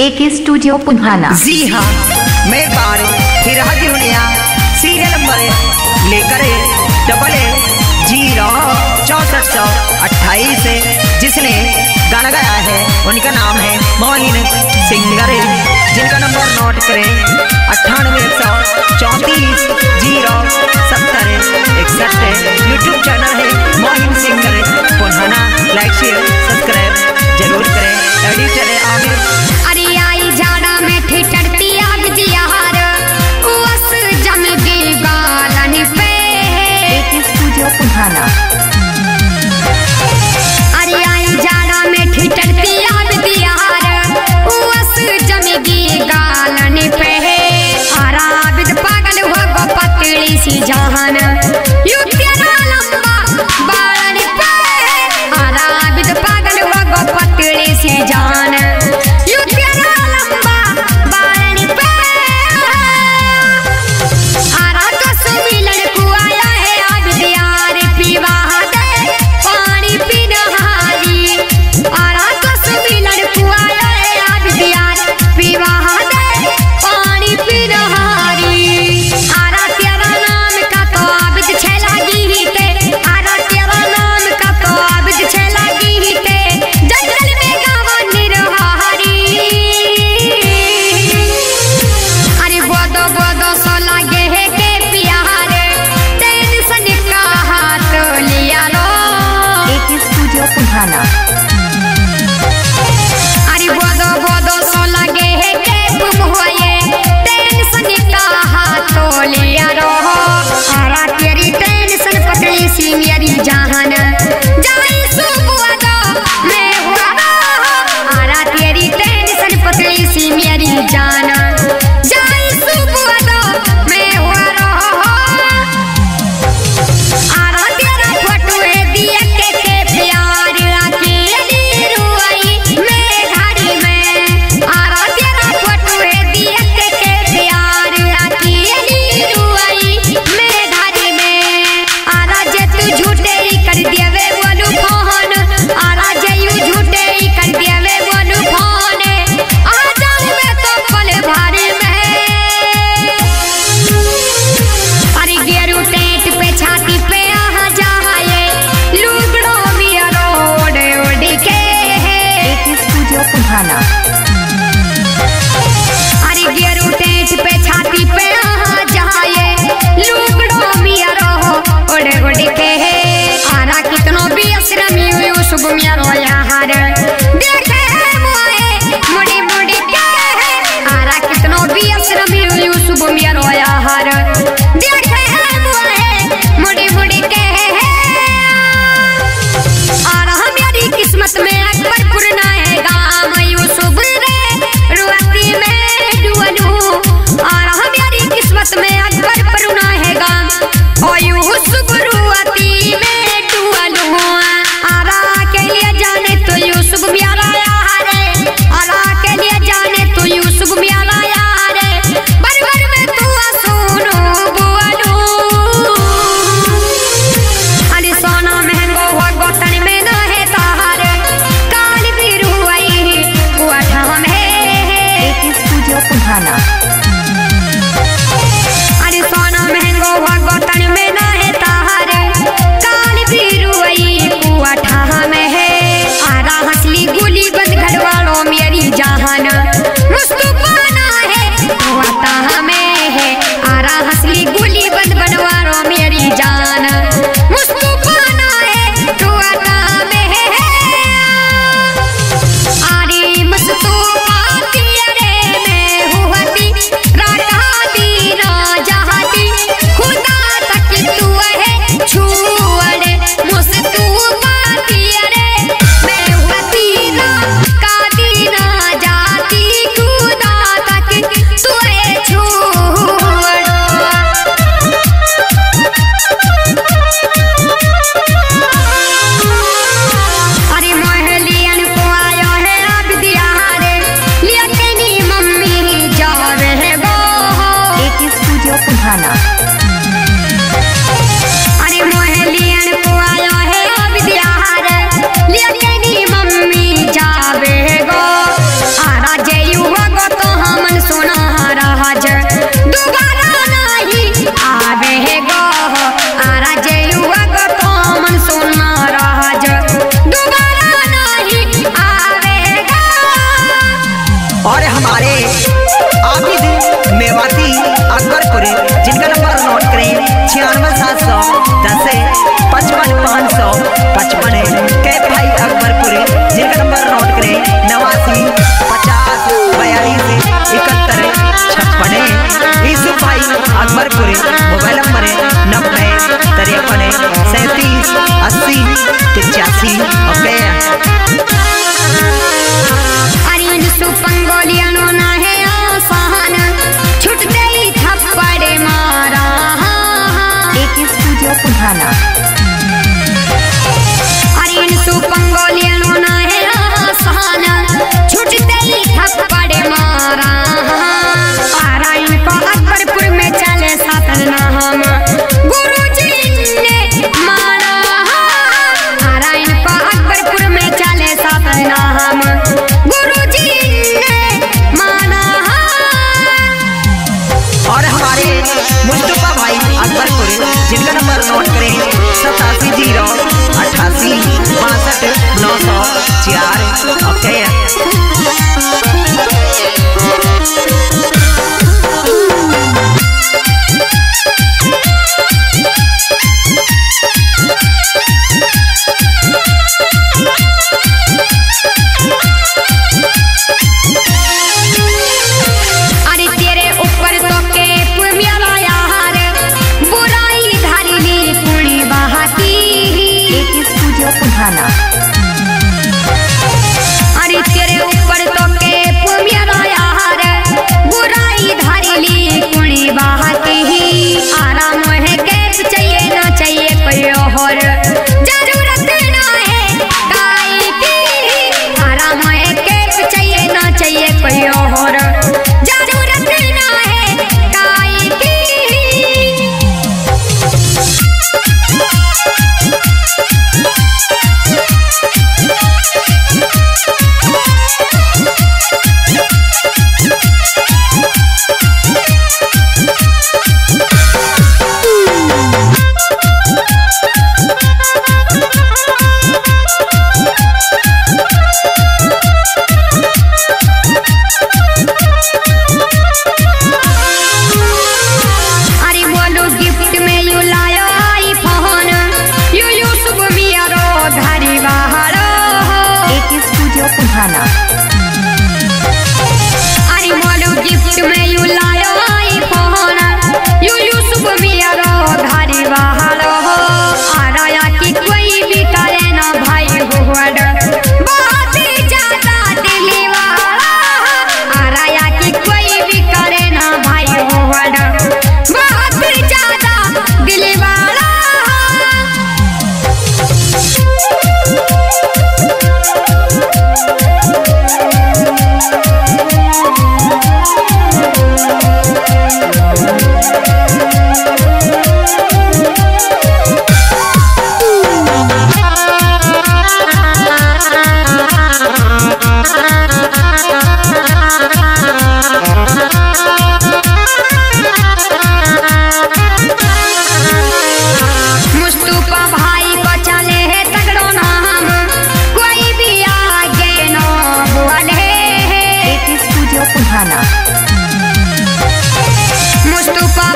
ए के स्टूडियो पुनहाना जी हाँ मैं बार हिरा दुनिया सीरियल नंबर लेकर डबल ए ज़ीरो, चौसठ सौ अट्ठाईस जिसने गाना गाया है, उनका नाम है मोहिन सिंगर जिनका नंबर नोट करें, अट्ठानवे सौ चौंतीस, ज़ीरो, सत्तर इकसठ यूट्यूब चैनल है Mohin singer Punhana like share subscribe ज़रूर करें। Hannah. गौरी जिनका नंबर नोट करें छियानवे सात सौ, दस पचपन पाँच सौ, पचपन के भाई अकबरपुरी, जिनका नंबर नोट करें नवासी, पचास, बयालीस, इकहत्तर, छप्पन इस भाई अकबरपुरी, मोबाइल नंबर है नब्बे, तिरपन सैंतीस, अस्सी, पचासी, और मुस्तफ़ा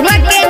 Black Black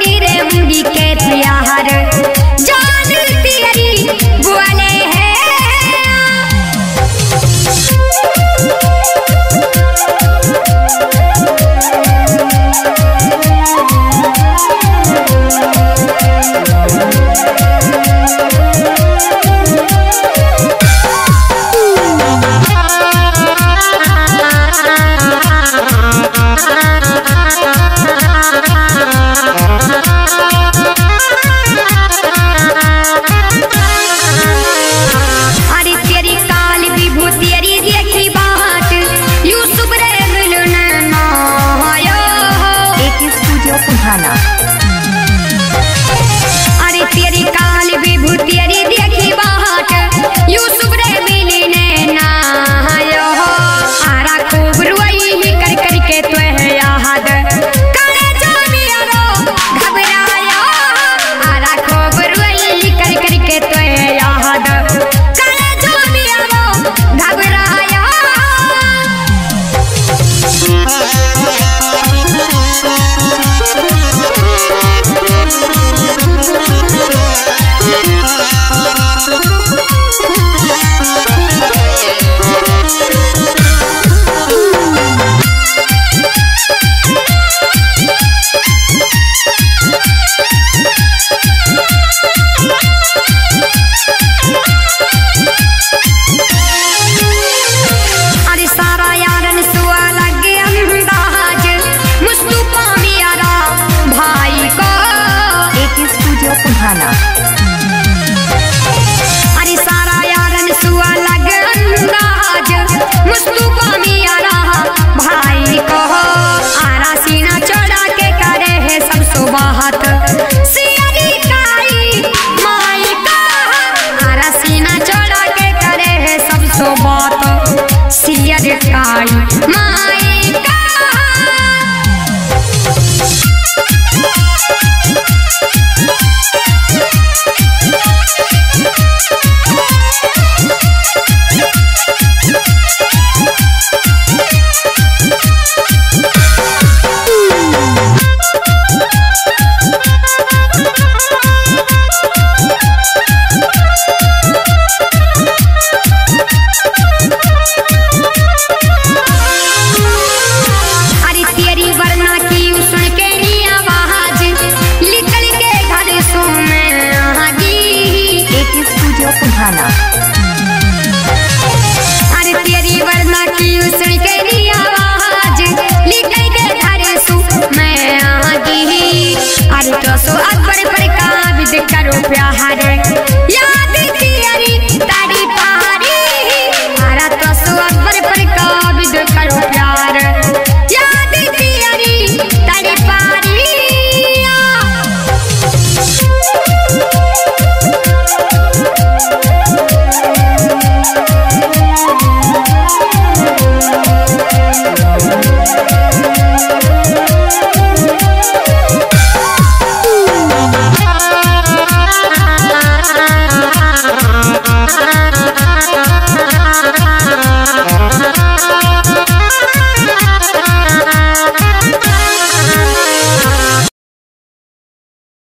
Hannah.